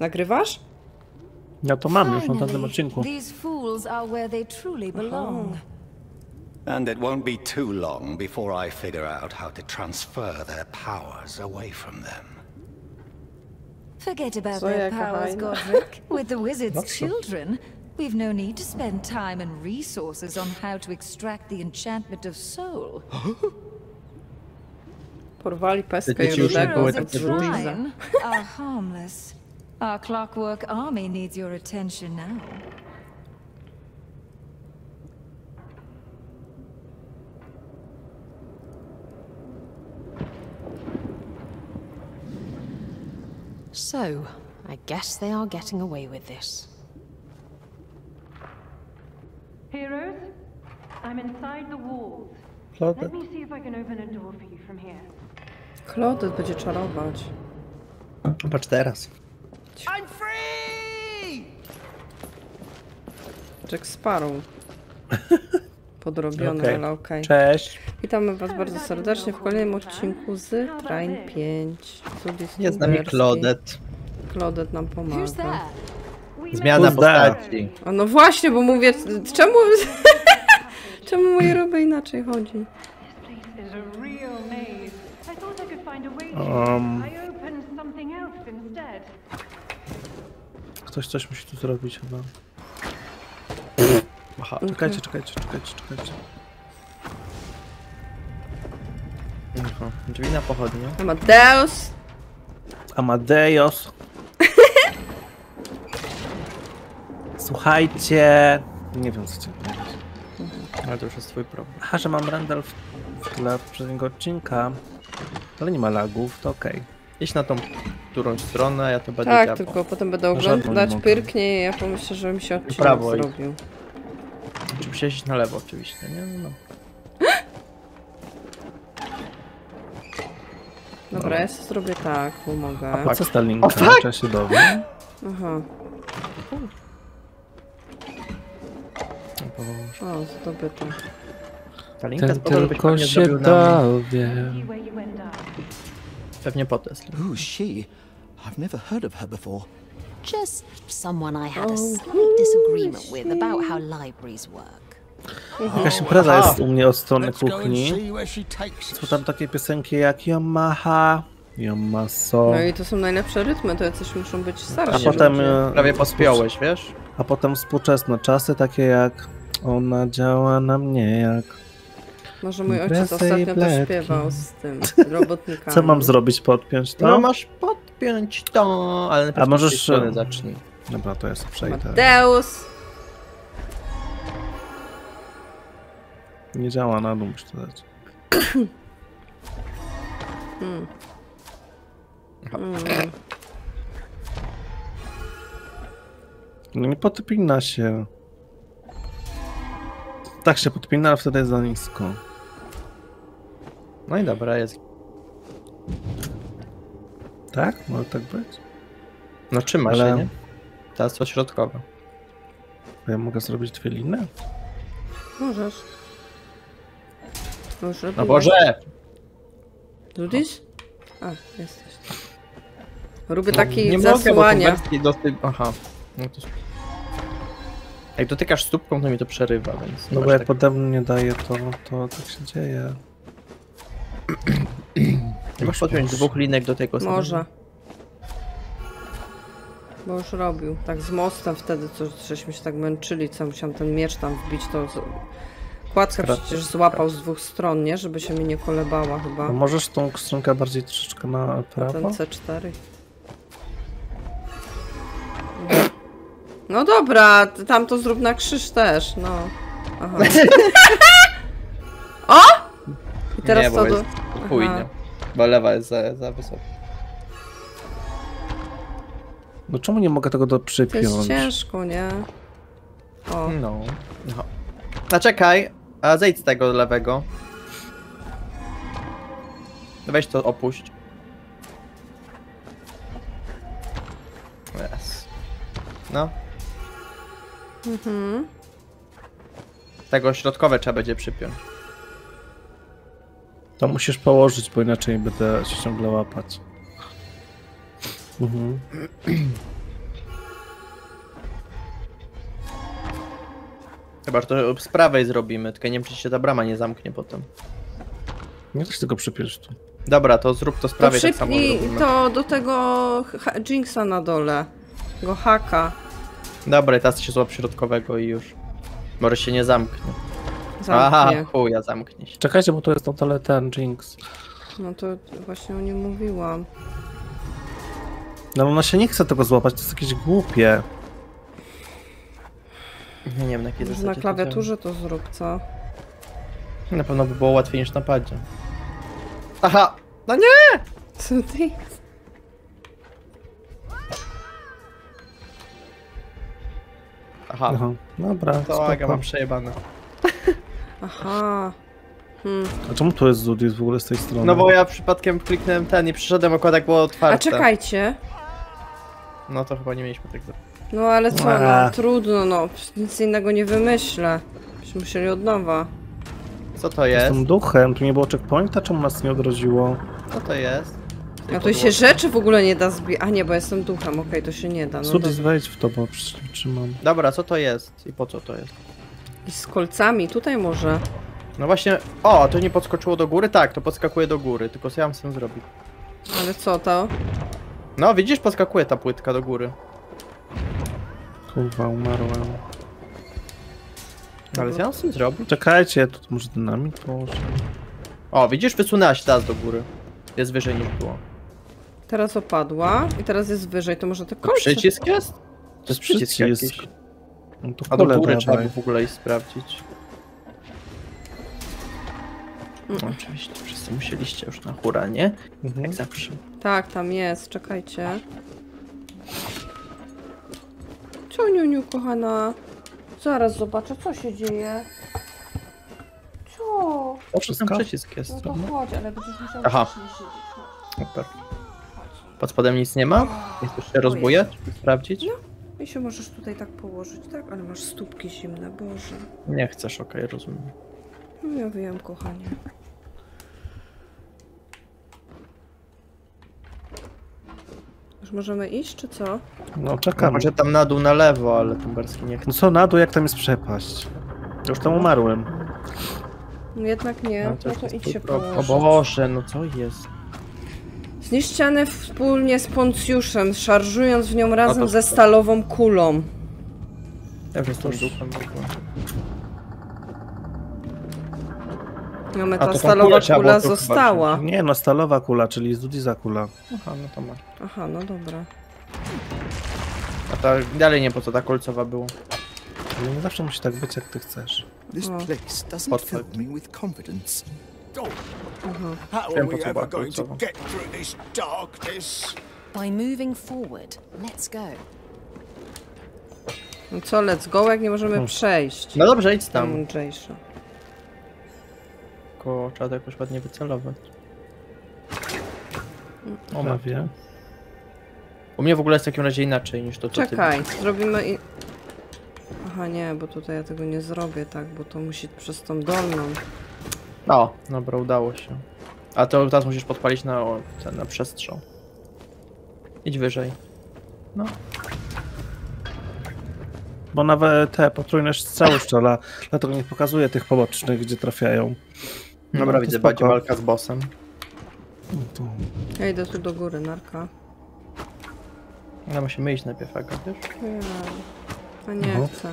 Nagrywasz? Ja to mam już na tamtym Finally, odcinku. These fools are where they truly belong. And it won't be too long before I figure out how to transfer their powers away from them. Forget about their powers, fajna. Godric. With the wizard's children, we've no need to spend time and resources on how to extract the enchantment of soul. Porwali peskę i Dzieci już nie rudego. były Heroes of takie duże. Trine are harmless. Our clockwork army needs your attention now. So, I guess they are getting away with this. Heroes, I'm inside the walls. Claude. Let me see if I can open a door for you from here. Klodet będzie czarować. Patrz teraz. Jack Sparrow. Podrobiony, Okej. ale okej. Cześć. Witamy was bardzo serdecznie w kolejnym odcinku z Train 5. Zudis Jest z nami. Claudet. Klodet nam pomaga. Zmiana postaci. A no właśnie, bo mówię, czemu... czemu moje roby inaczej chodzi? Um. Ktoś coś musi tu zrobić chyba. Aha. Czekajcie, czekajcie, czekajcie, czekajcie. Aha. Drzwi na pochodnię. Amadeus! Amadeus. Słuchajcie. Nie wiem co chcę powiedzieć. Ale to już jest twój problem. Aha, że mam Randall w, tle poprzedniego odcinka. Ale nie ma lagów, to okej. Idź na tą którąś stronę, a ja to będę Tak, tylko potem będę nie oglądać, pyrknie i ja pomyślę, że mi się odcinek prawo idź. zrobił. Czy iść na lewo oczywiście, nie? No. Dobra, ja sobie zrobię tak, bo mogę. A co z ta linka? O! Trzeba się dowiem. Aha, No, bo o, zdobyto. Ta linka Ten z powodu, żebyś tylko pewnie się zrobił nam dowie. See pewnie po Tesla. Who's she? I've never heard of her before. Just someone I had a slight disagreement with about how libraries work. Jakaś impreza jest u mnie od strony kuchni. Są tam takie piosenki jak Yamaha, Yamaso. No i to są najlepsze rytmy, to jacyś muszą być starsi. A potem, ludzie. e, Prawie pospiąłeś, wiesz? a potem współczesne czasy, takie jak Ona działa na mnie jak. Może mój ojciec Imprezy ostatnio też śpiewał z tym, robotnikami. Co mam zrobić? Podpiąć to? No masz podpiąć to, ale A możesz, zacznij. Dobra, to sobie przejdę. Amadeus! Nie działa na dół, muszę to dać. Mm. No nie podpina się. Tak się podpina, ale wtedy jest za nisko. No i dobra, jest. Tak? Może tak być? No trzyma Ale- się, nie? Teraz to środkowe. Ja mogę zrobić dwie liny? Możesz. Już No. Boże! Ludisz? A, jesteś. Robię taki No, nie mogę, bo zasłania. wersję dosyć... Aha. No to... Jak dotykasz stópką, to mi to przerywa, więc... No bo jak tak- pode mnie daje, to, to tak się dzieje. Możesz podpiąć dwóch linek do tego samego. Może. Bo już robił. Tak z mostem wtedy, co żeśmy się tak męczyli, co musiałam ten miecz tam wbić, to... Z... Kładkę przecież złapał z dwóch stron, nie? Żeby się mi nie kolebała chyba. A możesz tą stronkę bardziej troszeczkę na A prawo? ten C4. No dobra, tam to zrób na krzyż też, no. Aha. o! I teraz nie, to bo podwójnie. Bo lewa jest za, za wysoka. No czemu nie mogę tego do To jest ciężko, nie? O, No. Aha. A czekaj, a zejdź z tego lewego. Weź to opuść. Yes. No. mhm. Tego środkowe trzeba będzie przypiąć. To musisz położyć, bo inaczej będę się ciągle łapać. Mhm. Chyba, że to z prawej zrobimy, tylko nie wiem, czy się ta brama nie zamknie potem. Nie też tego przypiesz tu. Dobra, to zrób to z prawej to tak samo zrobimy. to do tego Jinxa na dole. Go haka. Dobra, teraz się złap środkowego i już. Może się nie zamknie. Aha, Zamknie. chuja, zamknie się. Czekajcie, bo to jest na dole ten Jinx. No to właśnie o nim mówiłam. No ona się nie chce tego złapać, to jest jakieś głupie. Nie, nie wiem, na jakiej Może zasadzie na to klawiaturze to zrób, co? działa. Na pewno by było łatwiej niż na padzie. Aha! No nie! Co ty? Aha, Aha, dobra, to Aga spoko. mam przejebane. Aha. Hmm. A czemu tu jest Zudis w ogóle z tej strony? No bo ja przypadkiem kliknąłem ten i przyszedłem, okładek było A otwarte. czekajcie. No to chyba nie mieliśmy tak zrobić. No ale co, no Eee. trudno, no. Nic innego nie wymyślę. Byśmy musieli od nowa. Co to jest? Jestem duchem, tu nie było checkpointa, czemu nas nie odrodziło? Co to jest? A to się rzeczy w ogóle nie da zbić. A nie, bo jestem duchem, okej, to się nie da. No dobra. wejdź w to, bo przecież nie trzymam. Dobra, co to jest? I po co to jest? I z kolcami, tutaj może. No właśnie, o, to nie podskoczyło do góry? Tak, to podskakuje do góry, tylko co ja mam z tym zrobić? Ale co to? No, widzisz, podskakuje ta płytka do góry. Kurwa, umarłem. Ale co ja mam z tym zrobić? Czekajcie, tu może dynamit położę. O, widzisz, wysunęłaś teraz do góry. Jest wyżej niż było. Teraz opadła i teraz jest wyżej, to może te To kolce. przycisk jest? To jest przycisk jakiś. No to do góry trzeba by w ogóle iść sprawdzić. No, oczywiście, wszyscy musieliście już na hura, nie? Mhm. Jak zawsze. Tak, tam jest, czekajcie. Co, Niuniu, kochana? Zaraz zobaczę, co się dzieje. Co? O, tam Wszystko? przycisk jest. No to chodź, ale będziesz musiał Aha. No, Super. Pod spodem nic nie ma? Nie chcesz się rozbujać? Sprawdzić? I się możesz tutaj tak położyć, tak? Ale masz stópki zimne, Boże. Nie chcesz, okej, rozumiem. No ja wiem, kochanie. Już możemy iść, czy co? No czekam. Może tam na dół, na lewo, ale Tumberski nie chce. No co na dół, jak tam jest przepaść? Już tam umarłem. No jednak nie, no to jest idź się pro- O położyć. Boże, no co jest? Zniszcz ścianę wspólnie z Poncjuszem, szarżując w nią razem ze stalową kulą. Ja już jestem duchem w ogóle. No my A, ta to tą stalowa kula było tu chyba została. Nie no, stalowa kula, czyli Zudiza kula. Aha, no to masz. Aha, no dobra. A ta dalej nie po co ta kolcowa była. Ale nie zawsze musi tak być, jak ty chcesz. This place doesn't fill me with confidence. How Wiem, are we ever going to get through this darkness? By moving forward. Let's go. No co, let's go, jak nie możemy przejść. No dobrze, idź Tam mądrzejsze. Tylko trzeba to jakoś ładnie wycelować. O, ma. Prawie. U mnie w ogóle jest w takim razie inaczej niż to, co ty Czekaj, zrobimy i... Aha, nie, bo tutaj ja tego nie zrobię, tak, bo to musi przez tą dolną. O, dobra, udało się. A to teraz musisz podpalić na, ten, na przestrzał. Idź wyżej. No. Bo nawet te potrójne strzały strzela, dlatego nie pokazuje tych pobocznych, gdzie trafiają. Dobra, to widzę, spoko. będzie walka z bossem. No to... Ja idę tu do góry, narka. No musimy iść najpierw, Aga, wiesz? Nie, a nie chcę.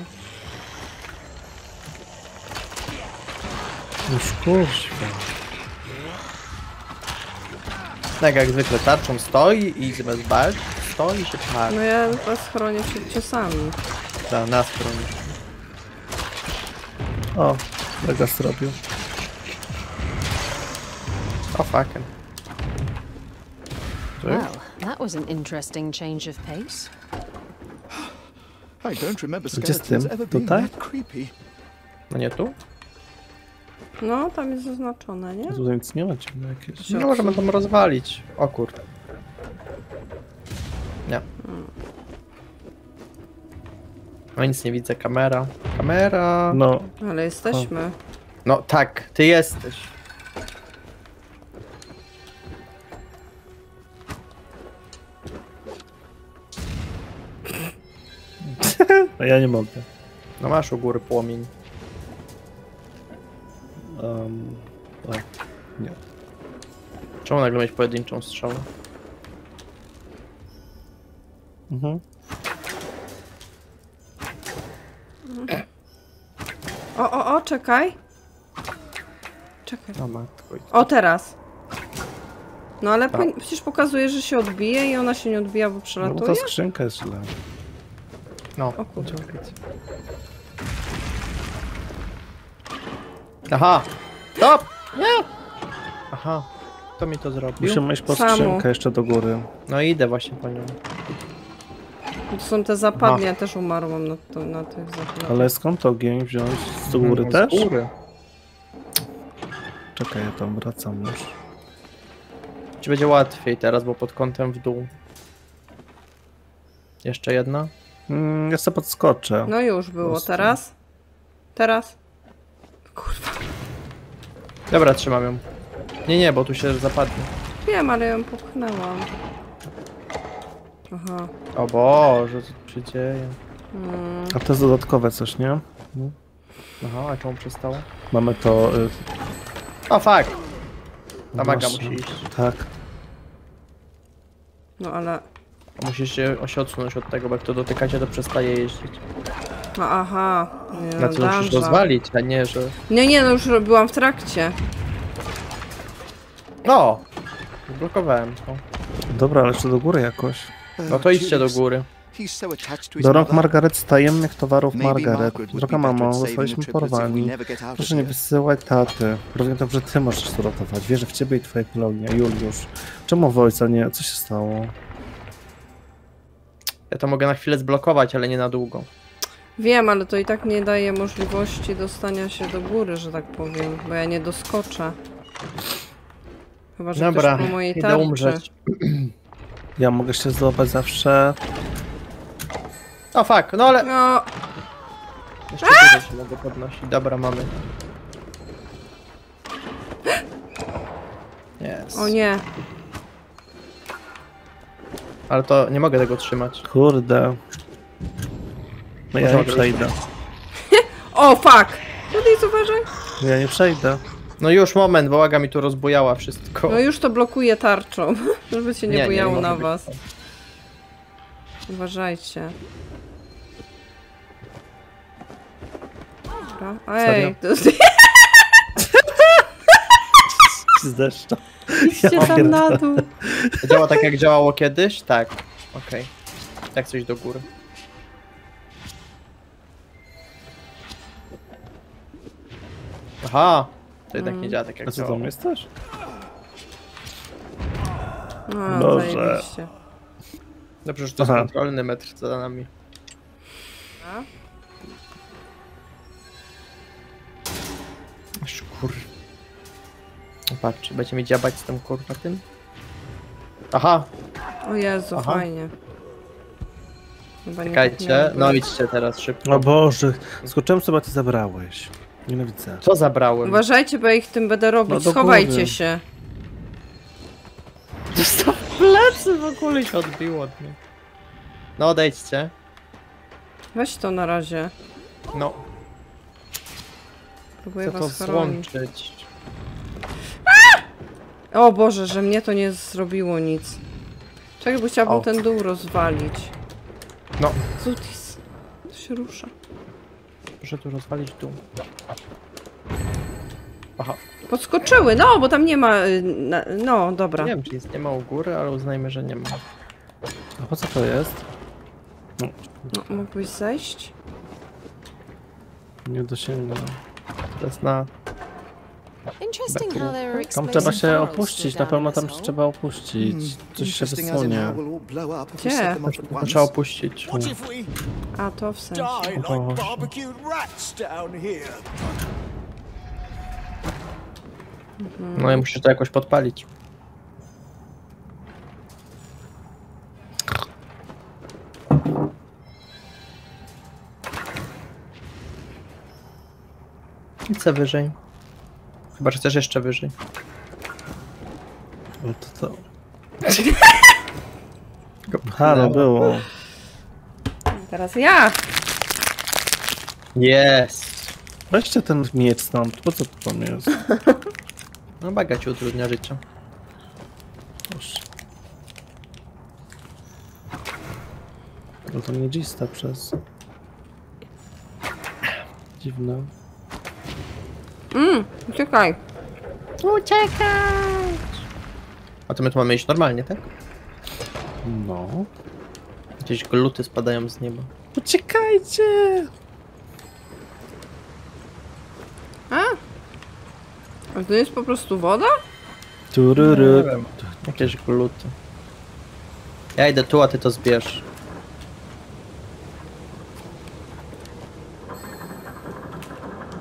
Już kurwa. Tak jak zwykle tarczą stoi i zamiast walczyć, stoi i się pcha. No ja was chronię przed ciosami. Za nas chronisz. O, mega zrobił. O fucking. Well, that was an interesting change of pace. I don't remember skeletons ever being that creepy. No nie tu? No, tam jest zaznaczone, nie? Tutaj nic nie ma ciemne jakieś. Nie możemy tam rozwalić. O kurde. Nie. No nic nie widzę, kamera. Kamera. No, Ale jesteśmy. No tak, ty jesteś. a ja nie mogę. No masz u góry płomień. Um, o, nie. Czemu nagle mieć pojedynczą strzałę? Mhm. O, o, o, czekaj. Czekaj. No matko. O, teraz. No ale Tak. po, przecież pokazuje, że się odbije i ona się nie odbija, bo No bo przelatuje. ta skrzynka jest źle. No. O kurde. Aha! Stop! Nie! Aha. Kto mi to zrobił? Musimy iść po Samo. skrzynkę jeszcze do góry. No idę właśnie po nią. To są te zapadnie, ja też umarłam na, to, na tych zapadniach. Ale skąd ogień wziąć? Z do góry No, też? Z góry. Czekaj, ja tam wracam już. Ci będzie łatwiej teraz, bo pod kątem w dół. Jeszcze jedna? Mm, ja sobie podskoczę. No już było, teraz? Teraz? Kurwa, Dobra, trzymam ją. Nie, nie, bo tu się zapadnie. wiem, ale ją popchnęłam. Aha. O Boże, co się dzieje? Mm. A to jest dodatkowe coś, nie? Aha, a czemu przestało? Mamy to... Y, O fuck! Ta maga musi iść. Tak. No ale... Musisz się, się odsunąć od tego, bo jak to dotykacie, to przestaje jeździć. No aha. Nie, Na no, co musisz dungeon. rozwalić, a nie, że... Nie, nie, no już robiłam w trakcie. No! Blokowałem to. Dobra, ale jeszcze do góry jakoś. No to idźcie do góry. Do rąk. Margaret z tajemnych towarów Margaret. Droga mamo, zostaliśmy porwani. Proszę nie here. wysyłaj taty. Rozumiem dobrze, ty możesz to ratować. Wierzę w ciebie i twoje Klaudia. Juliusz. Czemu w ojca nie? Co się stało? Ja to mogę na chwilę zblokować, ale nie na długo. Wiem, ale to i tak nie daje możliwości dostania się do góry, że tak powiem, bo ja nie doskoczę. Chyba, że Dobra, ktoś po mojej idę tarczy. umrzeć. Ja mogę się złapać zawsze. O fuck, no ale... No, Jeszcze dużo się mogę podnosić. Dobra, mamy. Jest. o nie. Ale to nie mogę tego trzymać. Kurde. No ja nie przejdę. O, fuck! Tutaj uważaj. Ja nie przejdę. No już moment, bo łaga mi tu rozbujała wszystko. No już to blokuje tarczą, żeby się nie, bojało może na być was. tak. Uważajcie. Dobra. Ej, to Z deszcza. idźcie Ja tam na dół. To działa tak jak działało kiedyś? Tak. Okej. Tak coś do góry. Aha! To jednak nie działa tak jak A co tam jesteś? No, Boże. zajebiście. Dobrze, że to jest Aha. kontrolny metr za nami. A? Aż kur... Patrz, będzie mi dziabać z tym kurwa tym? Aha, O Jezu, Aha. fajnie. Chyba nie czekajcie. No idźcie teraz szybko. O Boże. Skoczyłem sobie, a ty zabrałeś. Nienawidzę. Co zabrałem? Uważajcie, bo ja ich tym będę robić. No Schowajcie góry. się. Dostał plecy w ogóle się odbiło od mnie. No odejdźcie. Weź to na razie. No, Próbuję chcę to was chronić. złączyć. O Boże, że mnie to nie zrobiło nic. Czekaj, bo chciałabym O. ten dół rozwalić. No, Zutis. To się rusza. Tu rozwalić dół. Aha, Podskoczyły, no, bo tam nie ma... y, no, dobra. nie wiem czy jest, nie ma u góry, ale uznajmy, że nie ma. A po co to jest? No, mógłbyś zejść? Nie dosięgnę. To jest na... Interesting how there are Tam trzeba się opuścić, na down pewno tam trzeba opuścić. Coś się wysunie. Gdzie? trzeba opuścić. A, to w sensie. here? No i musisz to jakoś podpalić. I co wyżej? Chyba, że chcesz jeszcze wyżej. No to to. Halo, było. Teraz ja! Jest! Weźcie ten miecz stąd, po co to tam jest? No baga ci utrudnia życie. Proszę. No to miedzista przez... Dziwne. Uciekaj. A to my tu mamy iść normalnie, tak? No. Jakieś gluty spadają z nieba. Uciekajcie! A to jest po prostu woda? Turury. Jakieś gluty. Ja idę tu, a ty to zbierz.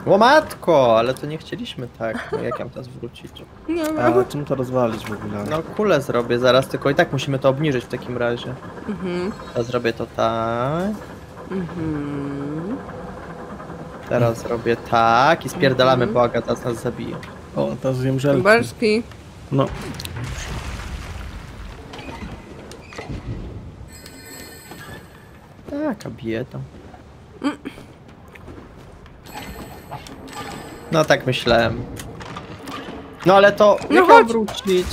Łomatko, ale to nie chcieliśmy tak. No jak mam teraz wrócić? Nie wiem. A czym to rozwalić w ogóle? No kulę zrobię zaraz, tylko i tak musimy to obniżyć w takim razie. Mhm. Ja zrobię to tak. Mhm. Teraz zrobię tak i spierdalamy, bo Agata nas zabije. O, teraz wiem żelki. Berski. No. Taka bieda. No tak myślałem. No ale to No jak chodź. mam wrócić?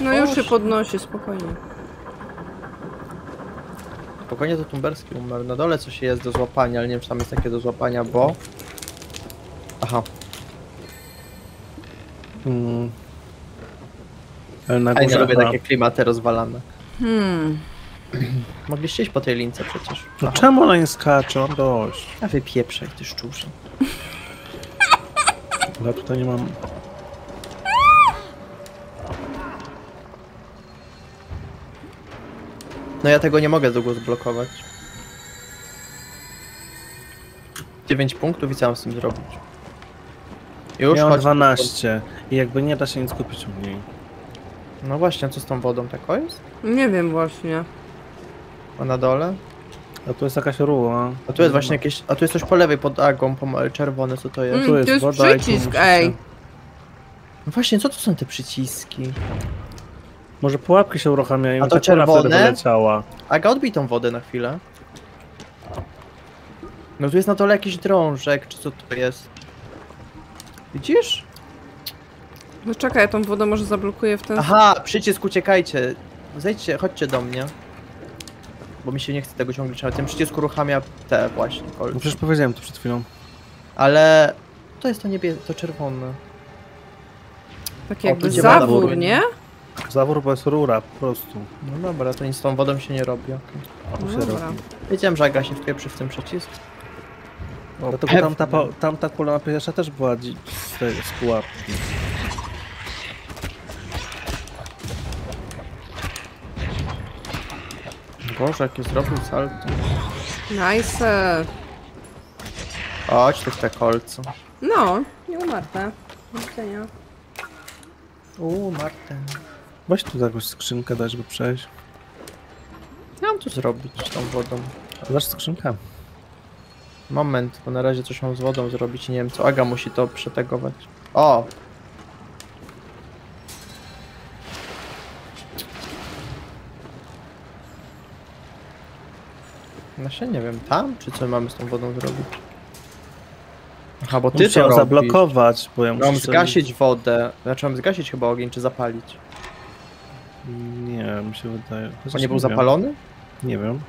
No już się podnosi, spokojnie. Spokojnie to Tumberski umarł. Na dole coś jest do złapania, ale nie wiem czy tam jest takie do złapania, bo... Aha, Mm. Ale na a ja nie górze... lubię takie klimaty rozwalane. Hmm. Mogliście iść po tej lince przecież. No Aha. czemu ona nie skacze? On dość. A wypieprzaj, ty szczurze. Ja tutaj nie mam... No ja tego nie mogę długo zblokować. 9 punktów i co mam z tym zrobić? Już ja mam chodź. 12 i jakby nie da się nic kupić u mnie. No właśnie, a co z tą wodą tako jest? Nie wiem właśnie. A na dole? A tu jest jakaś ruła. A tu jest właśnie jakieś. A tu jest coś po lewej pod agą, po czerwone, co to jest? Mm, Tu jest, to jest woda i tu przycisk, ej. No właśnie, co to są te przyciski? Może pułapki się uruchamiają A i to czerwone? wyleciała. Aga, odbij tą wodę na chwilę. No tu jest na dole jakiś drążek, czy co to jest? Widzisz? No czekaj, ja tą wodę może zablokuję w ten Aha, przycisk, uciekajcie. Zejdźcie, chodźcie do mnie. Bo mi się nie chce tego ciągle trzymać. Ten przycisk uruchamia te właśnie No kolce. przecież powiedziałem to przed chwilą. Ale to jest to niebieskie, to czerwone. taki O, jakby woda zawór, płynie. nie? Zawór bo jest rura, po prostu. No dobra, to nic z tą wodą się nie robi. okej. To No się dobra. robi. Wiedziałem, że Aga się wpieprzy w ten przycisk. Dlatego pewnie. tamta, tamta kula pierwsza też była z, tej, z pułapki. Boże, jakie zrobił salto. Nice. Chodź tu w te kolce. No, nie umarte. Do widzenia. Uuu, Marten. Weź tu jakąś skrzynkę dać, by przejść. Co mam tu zrobić z tą wodą? Dasz skrzynkę. Moment, bo na razie coś mam z wodą zrobić i nie wiem co. Aga musi to przetegować. O! No się nie wiem, tam? Czy co mamy z tą wodą zrobić? Aha, bo ty Muszę to zablokować, bo ja muszę... Mam sobie- zgasić wodę. Znaczy mam zgasić chyba ogień, czy zapalić? Nie, mi się wydaje. On Chociaż nie był zapalony? Nie wiem.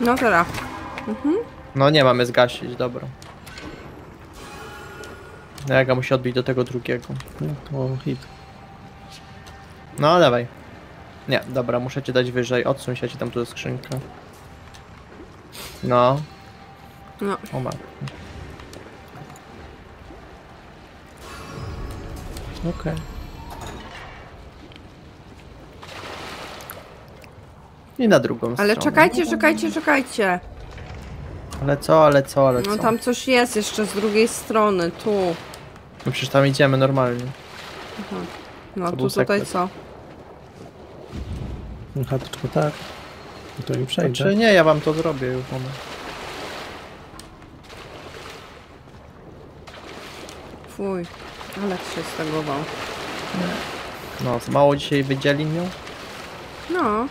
No teraz. No nie, mamy zgasić, dobra. No Aga musi odbić do tego drugiego. No, to hit. No dawaj. Nie, dobra, muszę cię dać wyżej. Odsuń się ci tam tu skrzynkę. No. No. O matko. Okej. I na drugą Ale stronę. czekajcie, czekajcie, czekajcie. Ale co, ale co, ale co? No tam coś jest jeszcze z drugiej strony, tu. No przecież tam idziemy normalnie. No To był tu tutaj sekret. co? Aha, to tylko tak. No to nie przejdzie. Znaczy nie, ja wam to zrobię już moment. Fuj. Alek się stegował. No, za mało dzisiaj wydzielin miał? No.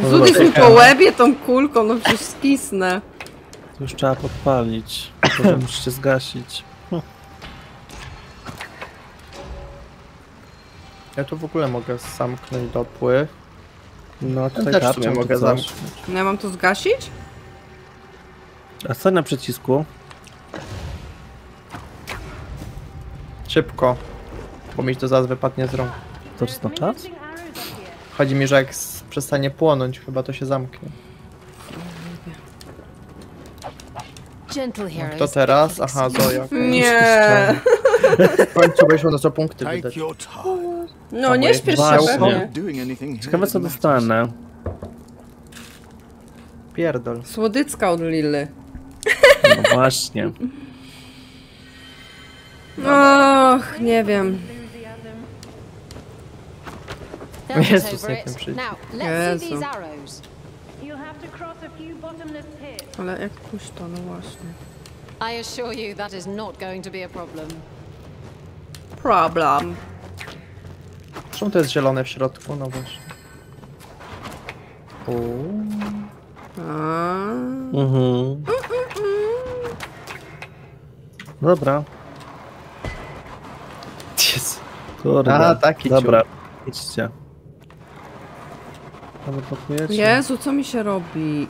No Zudis dobra, mi po łebie tą kulką, no przecież skisnę. To już trzeba podpalić. Potem musicie zgasić. Ja tu w ogóle mogę zamknąć dopływ. No tutaj też sumie to mogę zamknąć. No ja mam to zgasić? A co na przycisku? Szybko. Bo mi to zaraz wypadnie z rąk. To jest na czas? Chodzi mi, że jak przestanie płonąć, chyba to się zamknie. Heroes. Kto teraz? Aha, Zoja. Nie. W końcu weszło na co punkty Take wydać. your time. No nie śpiesz się pewnie. Ciekawe co dostanę. Pierdol. Słodycka od Lily. No właśnie. Och, nie wiem. Jezus. Now, let's see Jezu. Ale jak pójść to, no właśnie. I assure you that is not going to be a problem. Problem. Czemu to jest zielone w środku? No właśnie. Mhm. Dobra. Jezu. Kurde. A, taki Dobra, idźcie. Ale blokujecie? Jezu, co mi się robi?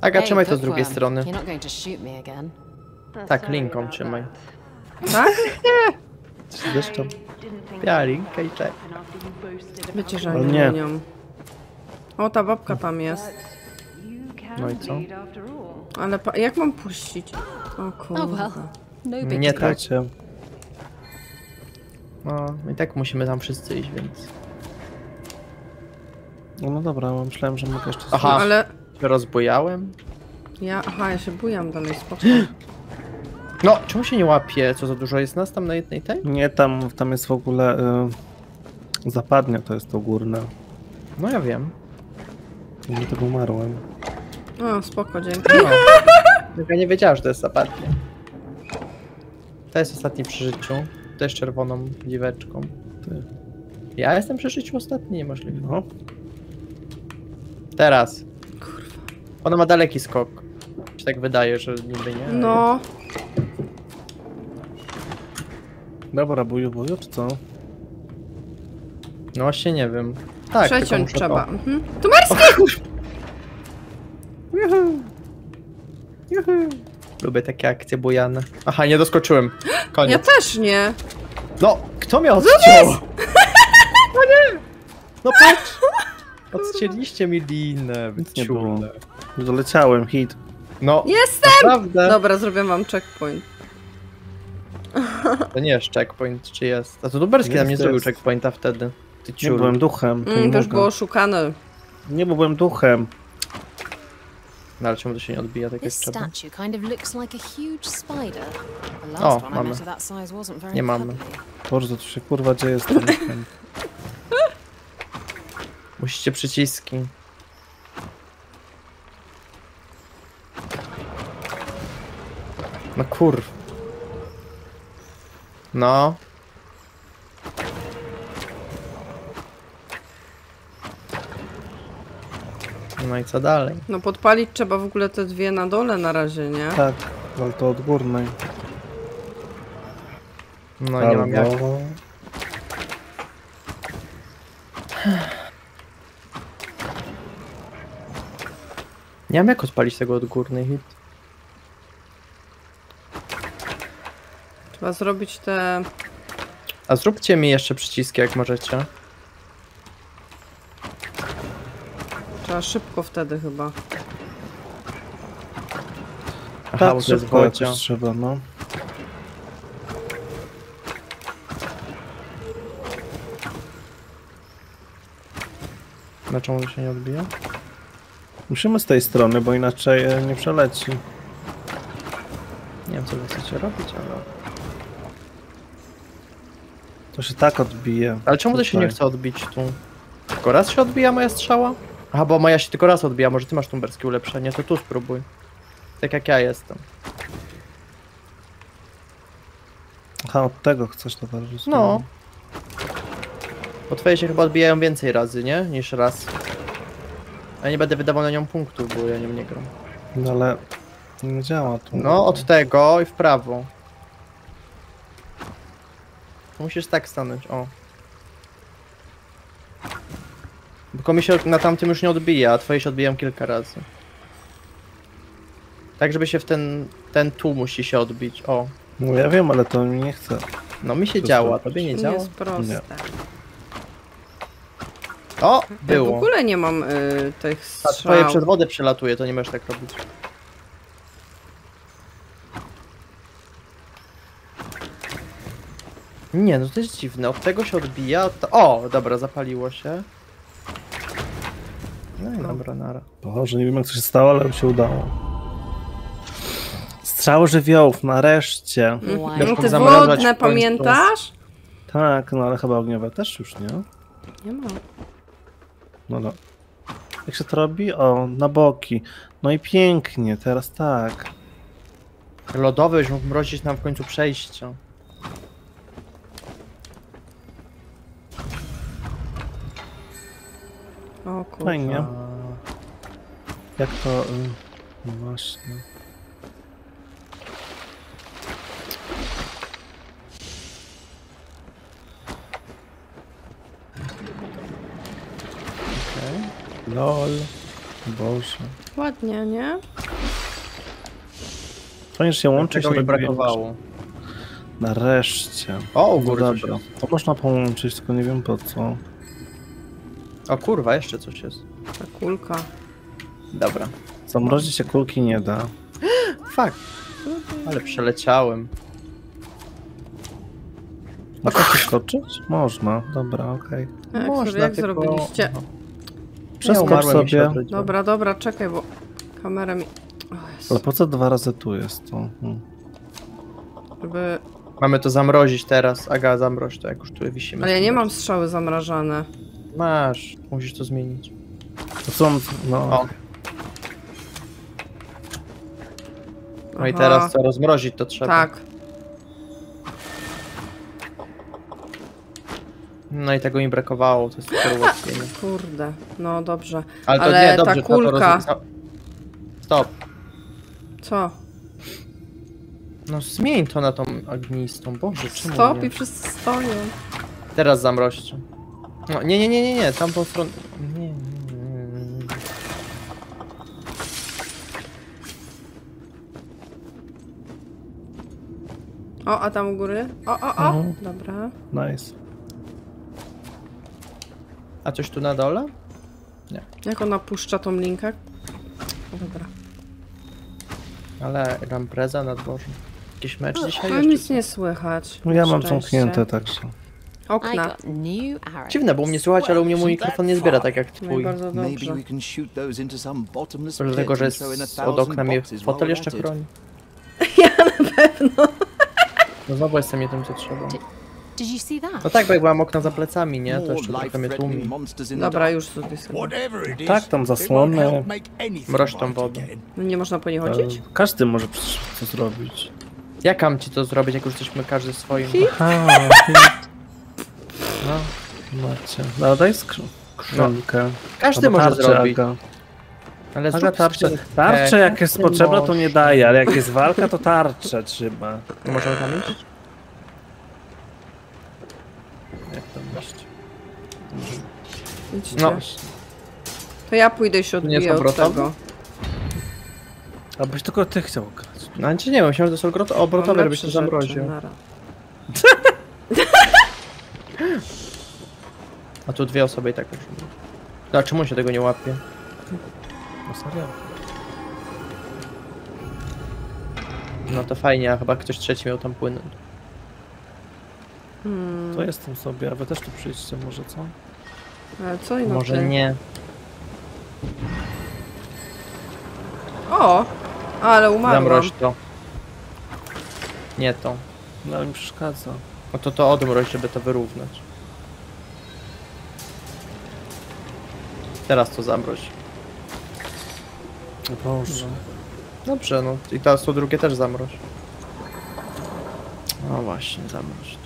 Aga, Hey, trzymaj to z drugiej strony. Tak, linką trzymaj. Tak? Z deszczem. Didn't think Ja, linkę i czek. Wiecie, że O nie nią. O, ta babka tam jest. No i co? Ale pa- jak mam puścić? O Oh well. No Nie deal. tak. No, i tak musimy tam wszyscy iść, więc... No, no dobra, myślałem, że mogę jeszcze... Aha. Ale Się rozbojałem? ja, aha, ja się bujam dalej, spoko. No, czemu się nie łapie? Co za dużo jest nas tam na jednej tej? Nie, tam, tam jest w ogóle... Y... Zapadnia to jest to górne. No ja wiem. Dlatego umarłem. O, spoko, dzięki. No. Tylko ja nie wiedziała, że to jest zapadnie. To jest ostatni przy życiu. Też czerwoną dziweczką. Ty. Ja jestem przy życiu ostatni, niemożliwe. No. Teraz. Ona ma daleki skok. Się tak wydaje, że niby nie. ale- Dobra, buju, buju, czy co? No właśnie nie wiem. Tak, przeciąć muszę trzeba. To... Mhm. Tumerski! Juhu. Juhu. Lubię takie akcje bujane. Aha, nie doskoczyłem. Ja Koniec. też nie. No, kto mnie odciął? No nie! No patrz! Odcięliście mi linę, Nic nie było. Doleciałem, hit. No, Jestem! naprawdę. Dobra, zrobię wam checkpoint. To nie jest checkpoint, czy jest? A to Duberski nam Jest, nie zrobił jest. checkpointa wtedy. Ty Nie byłem duchem. To nie Mm, to już mogę. było szukane. Nie, bo byłem duchem. No ale czemu to się nie odbija tak jak This trzeba? statue kind of looks like a huge spider. The last O, one I mamy. met of that size wasn't very Nie mamy. cuddly. Boże, co się kurwa dzieje z tym? Musicie przyciski. No kurw. No. No i co dalej? No podpalić trzeba w ogóle te dwie na dole na razie, nie? tak, ale to od górnej. No nie mam jak. Albo- Nie mam jak odpalić tego od górnej hit. Trzeba zrobić te... A zróbcie mi jeszcze przyciski jak możecie. Trzeba szybko wtedy chyba. Aha, Tak, szybko jakoś trzeba, no. Dlaczego to się nie odbija? Musimy z tej strony, bo inaczej e, nie przeleci. Nie wiem co wy chcecie robić, ale... To się tak odbije. Ale czemu to się nie chce odbić tu? Tylko raz się odbija moja strzała? Aha, bo moja się tylko raz odbija, może ty masz tumberskie ulepszenie, to tu spróbuj. Tak jak ja jestem. Aha, od tego chcesz to bardziej No. Bo twoje się chyba odbijają więcej razy, nie? Niż raz. Ja nie będę wydawał na nią punktów, bo ja nią nie gram. No ale nie działa tu. No, od tego i w prawo. Musisz tak stanąć, o. Bo mi się na tamtym już nie odbija, a twoje się odbijają kilka razy. Tak, żeby się w ten, ten tu musi się odbić, o. No ja wiem, ale to mi nie chce. No mi się To działa, zrobić. tobie nie Nie działa? jest proste. O, Ja w było. ogóle nie mam y, tych A twoje strzał. przez wodę przelatuje, to nie możesz tak robić. Nie, no to jest dziwne. Od tego się odbija. Od to... O, dobra, zapaliło się. No i dobra, nara. Boże, nie wiem jak to się stało, ale mi się udało. Strzał żywiołów, nareszcie. No Już te wodne, pamiętasz? Tak, no ale chyba ogniowe też już, nie? Nie ma. No no. Jak się to robi? O, na boki. No i pięknie, teraz tak. Lodowy już mógł mrozić nam w końcu przejście. O kurwa. Fajnie. Jak to... y, No właśnie. okej. LOL. Boże. Ładnie, nie? Fajnie, że się łączy się mi brakowało? Nareszcie. O, u No góry coś dobra. To można połączyć, tylko nie wiem po co. O kurwa, jeszcze coś jest. Ta kulka. Dobra. Zamrozić się kulki nie da. Fuck. Ale przeleciałem. Można przeskoczyć? Można, dobra, okej. Jak, Można, jak tylko- zrobiliście? Aha. Przeskocz się sobie. Dobra, dobra, czekaj, bo kamera mi... Ale po co dwa razy tu jest to? Hmm. żeby... Mamy to zamrozić teraz. Aga, zamroź to, jak już tu wisimy. Ale ja nie mam strzały zamrażane. Masz, musisz to zmienić. To co mam... No, O. No i Aha. teraz co, rozmrozić to trzeba. Tak. No i tego mi brakowało, to jest super ułatwienie. Kurde. No dobrze. Ale to Ale nie, dobrze, ta kulka- roz- Stop. Co? No zmień to na tą ognistą, boże, czemu Stop nie? i wszyscy stoją. Teraz zamroźcie. No, nie, nie, nie, nie, nie, tamtą stronę... Nie, nie, nie, nie, nie. O, a tam u góry? O, o, o! Mhm. Dobra. nice. A coś tu na dole? Jak ona puszcza tą linkę? O, dobra. Ale rampreza na dworze. Jakiś mecz dzisiaj No jeszcze? nic nie słychać. No ja mam Szczęście. zamknięte także. Okna. Dziwne, bo mnie słychać, ale u mnie mój mikrofon nie zbiera tak jak twój. bardzo dobrze. Może że od okna mnie fotel jeszcze chroni. Ja na pewno. No znowu jestem tym, co trzeba. No tak, bo jak mam okna za plecami, nie? To jeszcze trochę mnie life-threatening tłumi. Dobra, już sobie Tak, tam anything Mroź tą wodę. No nie można po nie Ale chodzić? każdy może to zrobić. Jak mam ci to zrobić, jak już jesteśmy każdy swoim? Aha, no, macie. No daj skrzynkę. skrzynkę. Każdy Albo może zrobić. Aga. Ale Aga zrób tarczę. skrzynkę. Tarczę jak jest potrzebna to nie daje, ale jak jest walka to tarczę trzyma. Możemy tam iść? Jak tam iść? No, To ja pójdę się odbiję od tego. Abyś tylko ty chciał grać. no nie wiem, myślałem, że to są obrotowe, żebyś to zamroził. A tu dwie osoby i tak już. No, a czemu się tego nie łapie? No serio. No to fajnie, a chyba ktoś trzeci miał tam płynąć. Hmm. To jestem sobie, a wy też tu przyjdźcie może, co? Ale co i no Może nie. O! Ale umarłam. Zamroź to. Nie to. No ale mi przeszkadza. No to to odmroź, żeby to wyrównać. Teraz to zamroź. O Boże. Dobrze, no i teraz to drugie też zamroź. No właśnie, zamroź.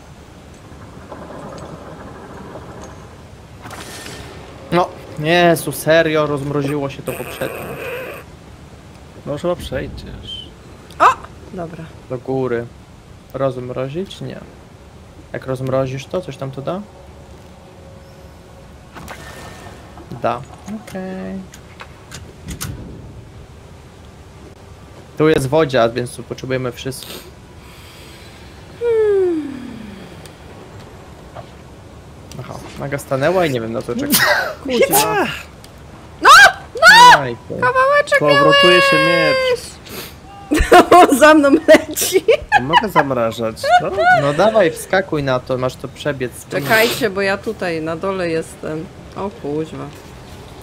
No, Jezu, serio, rozmroziło się to poprzednio. No chyba przejdziesz. Dobra. Do góry. Rozmrozić? Nie. Jak rozmrozisz to, coś tam to da? Da. Okej. Tu jest wodzian, więc tu potrzebujemy wszystko. Aha, naga stanęła i nie wiem na co czekać. Kuźwa. Aj, ty. Powrotuje się miecz. On za mną leci. Mogę zamrażać. No, No dawaj, wskakuj na to, masz to przebiec. Czekajcie, bo ja tutaj na dole jestem. O kuźwa.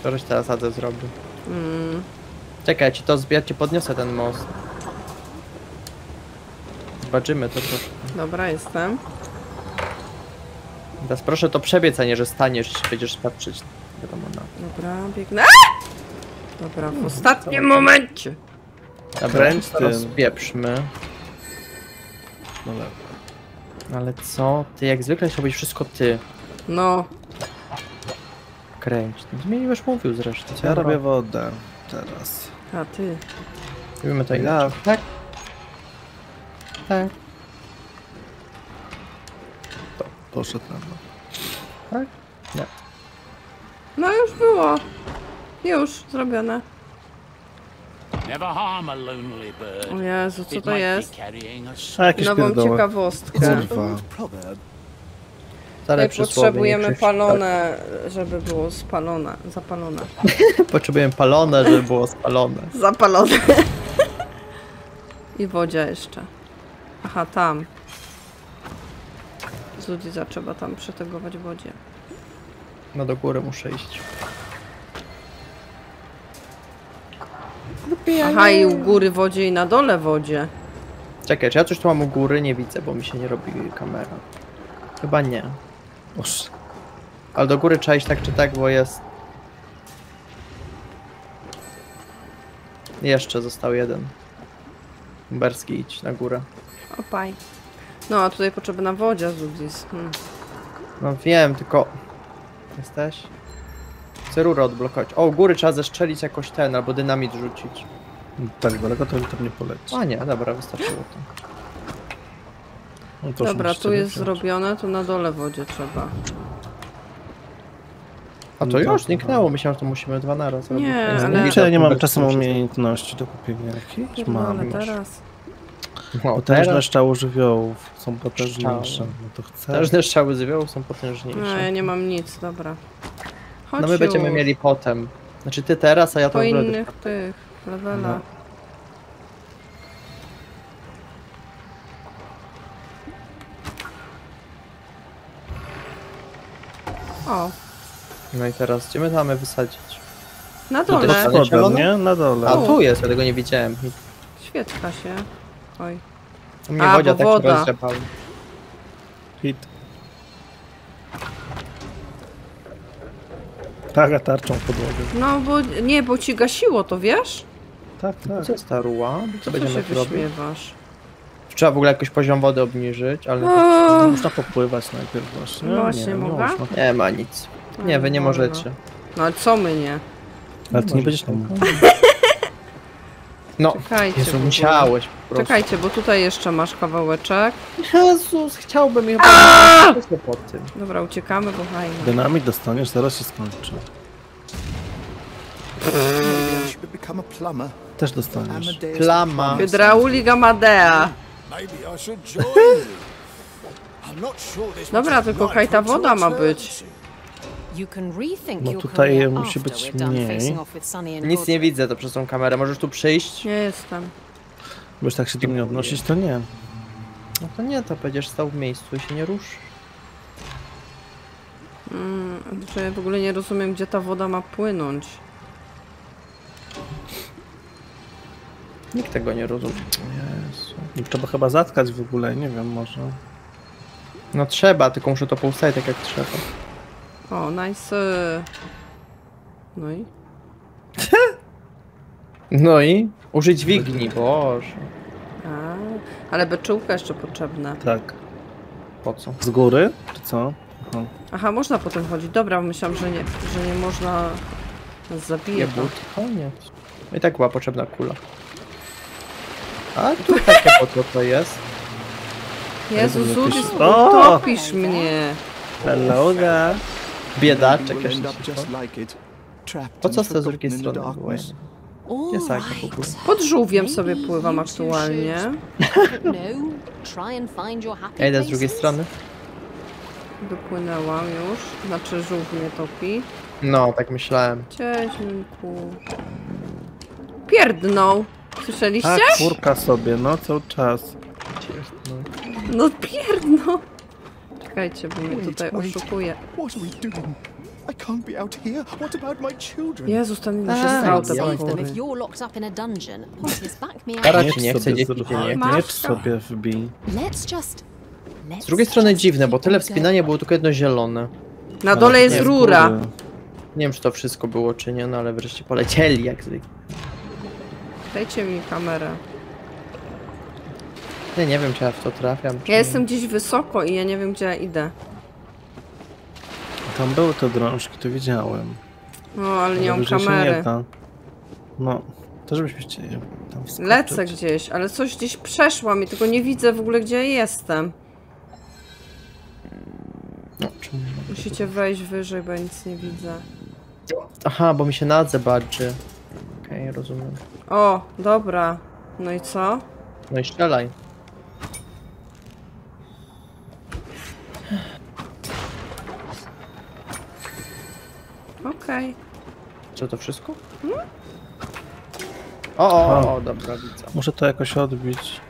To żeś teraz Adę zrobił. Mm. Czekaj, ja ci to zbierz, ci podniosę ten most. Zobaczymy to troszkę. Dobra, jestem. Teraz proszę to przebiec, a nie, że staniesz i się będziesz patrzeć. Wiadomo na. Dobra, biegnę. A! Dobra, w ostatnim momencie. Dobra, Kręć teraz tym. no dobra. Ale co? Ty jak zwykle chciałbyś wszystko ty. No, Kręć. No, mi już mówił zresztą. Ja robię wodę. Teraz. a ty. Robimy to Ja. Tak. Tak. Poszedł na dół. Tak? Nie. No już było. Już zrobione. O Jezu, co to jest? a jakieś Nową pierdoły. ciekawostkę. Kurwa. Stare Tutaj potrzebujemy palone, żeby było spalone, zapalone. Potrzebujemy palone, żeby było spalone. Zapalone. I wodzia jeszcze. Aha, tam. Z ludzi trzeba tam przetegować wodzie. No do góry muszę iść. Aha, i u góry wodzie i na dole wodzie. Czekaj, czy ja coś tu mam u góry? Nie widzę, bo mi się nie robi kamera. Chyba nie. Oż. Ale do góry trzeba iść tak czy tak, bo jest... Jeszcze został jeden. Berski idź na górę. Opaj. No, a tutaj potrzebna wodzia z. Hmm. No wiem, tylko... Jesteś? Chcę rurę odblokować. O, u góry trzeba zeszczelić jakoś ten, albo dynamit rzucić. Tak daleko to tam nie poleci. A nie, dobra, wystarczyło to. No to Dobra, tu jest wziąć. zrobione, tu na dole wodzie trzeba. A to No już zniknęło, myślałem, że to musimy dwa na raz robić. Nie, ale- ja nie mam czasem umiejętności do kupienia? Pierdolę, Mam. teraz. No, Potężne teraz szczały żywiołów są potężniejsze. No to chcę. potężne strzały zwieł są No, potężniejsze. ja nie mam nic, dobra. Chodź No my będziemy już. mieli potem. Znaczy ty teraz, a ja to Po w ogóle- innych tych levelach. O, No i teraz, gdzie my mamy wysadzić? na też dole. spodem. Spodem, nie? Na dole. A tu jest, ja tego nie widziałem. Świeczka się. Oj. U mnie A, wodzia bo tak woda. się rozrzepała. Hit. Tak, a tarczą w podłogę. No bo nie, bo ci gasiło to, wiesz? Tak, tak. Co jest ta ruła? Co Co się będziemy tu robić? wyśmiewasz? Trzeba w ogóle jakoś poziom wody obniżyć, ale O, Można popływać najpierw właśnie. No właśnie, nie, nie mogę? można. nie ma nic. Nie, wy nie wolno. możecie. No ale co my nie? Ale ty nie będziesz tam. No, Czekajcie. Jezu, musiałeś po prostu. Czekajcie, bo tutaj jeszcze masz kawałeczek. Jezus, chciałbym je po tym. Dobra, uciekamy, bo fajnie. Dynamit dostaniesz, zaraz się skończy. Też dostaniesz. Plama. Hydraulik Amadea. Dobra, tylko kaj ta woda ma być. You can rethink No your tutaj musi after być mniej. facing off with Sunny and Nic nie widzę to przez tą kamerę. Możesz tu przyjść? Nie jestem. Będziesz tak się do mnie odnosić, to nie. No to nie, to będziesz stał w miejscu i się nie rusz. Mm, że ja w ogóle nie rozumiem, gdzie ta woda ma płynąć. Nikt tego nie rozumie. Jezu. I Trzeba chyba zatkać w ogóle, nie wiem, może. No trzeba, tylko muszę to poustawić tak jak trzeba. O, nice. No i? No i? Użyć dźwigni, boże. A, Ale beczułka jeszcze potrzebna. Tak. Po co? Z góry? Czy co? Aha. Aha, można potem chodzić. Dobra, myślałam, że nie, że nie można nas zabije. Jebut. Koniec. I tak była potrzebna kula. A tu takie po co to jest? Jezu, Zudis, O! utopisz mnie. Hello there. Biedaczek jeszcze. Po co z tej drugiej strony saga w ogóle. right. Pod żółwiem sobie pływam aktualnie. Ja idę z drugiej strony. Dopłynęłam już. Znaczy żółw mnie topi. No, tak myślałem. Cześć, Minku. Pierdnął. Słyszeliście? A, czwórka sobie, no cały czas. No pierdnął. Czekajcie, bo mnie tutaj oszukuje. I can't be out here. What about my children? Jezus, tam mi A, się stał te Save them potwory. if you're locked up in a dungeon. Pontius, back me Teraz up. ci nie chce, dzieci cię nie Miecz sobie wbij. Let's just. Let's Z drugiej strony dziwne, bo tyle wspinania było tylko jedno zielone. Na dole jest rura. Nie wiem, czy to wszystko było, czy nie, no ale wreszcie polecieli jak zwykle. Dajcie mi kamerę. Nie, nie wiem, czy ja w to trafiam, czy Ja jestem gdzieś wysoko i ja nie wiem, gdzie ja idę. Tam były te drążki, to widziałem. No, ale nie mam kamery. nie da. No, to żebyśmy chcieli tam wskoczyć. Lecę gdzieś, ale coś gdzieś przeszłam i tylko nie widzę w ogóle, gdzie ja jestem. No? Musicie wejść wyżej, bo ja nic nie widzę. Aha, bo mi się nadze badży. Okej, rozumiem. O, dobra. No i co? No i strzelaj. Okej. Co to wszystko? O, o, o, o, dobra, widzę. Muszę to jakoś odbić.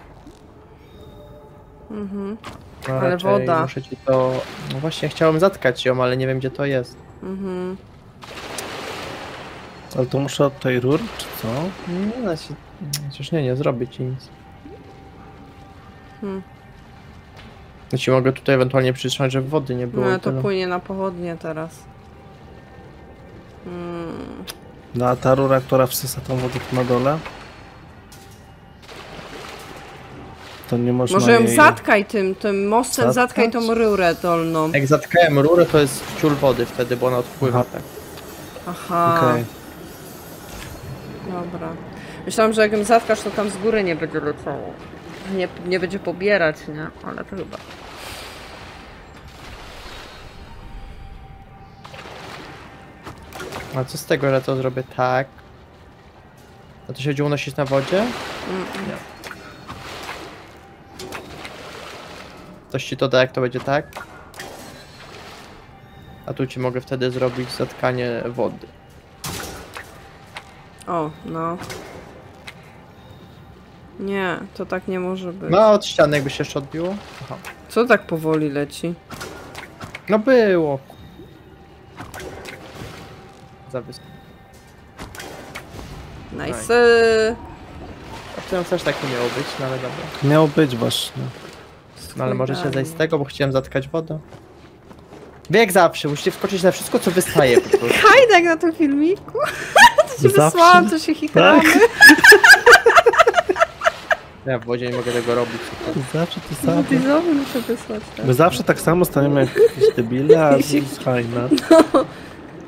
Mhm, No, Ale raczej woda. Muszę ci to... No właśnie, chciałem zatkać ją, ale nie wiem, gdzie to jest. mhm. Ale to muszę od tej rury, czy co? Nie, no się... Przecież nie, nie zrobię ci nic. Hmm. Ci mogę tutaj ewentualnie przytrzymać, żeby wody nie było. No to tyle. płynie na pochodnie teraz. Mm. No a ta rura, która wsysa tą wodę tu na dole? To nie można Może ją jej... zatkaj tym, tym mostem, zatkaj Zatkać? tą rurę dolną. Jak zatkałem rurę, to jest ciul wody wtedy, bo ona odpływa Aha. tak. Aha, Okej. Dobra. Myślałam, że jak zatkasz, to tam z góry nie będzie leciało. Nie, nie będzie pobierać, nie? Ale to chyba. A co z tego, że to zrobię tak? A to się będzie unosić na wodzie? Mm, Nie. Ktoś ci to da, jak to będzie tak? A tu ci mogę wtedy zrobić zatkanie wody. O, no. Nie, to tak nie może być. No, od ściany jakby się jeszcze odbiło? Aha. Co tak powoli leci? No było. Za wysoko. Nice. A chciałem też tak nie miało być, no ale dobra. Miało być właśnie. No ale możecie zejść z tego, bo chciałem zatkać wodę. Wy jak zawsze, musicie wskoczyć na wszystko, co wystaje po prostu. Hajdek na tym filmiku. To ci Zawsze? wysłałam, co się chichamy. Ja w wodzie nie mogę tego robić. Zawsze to samo. No ty znowu muszę wysłać. tak. My zawsze tak samo staniemy jak jakieś debile, a jest fajne.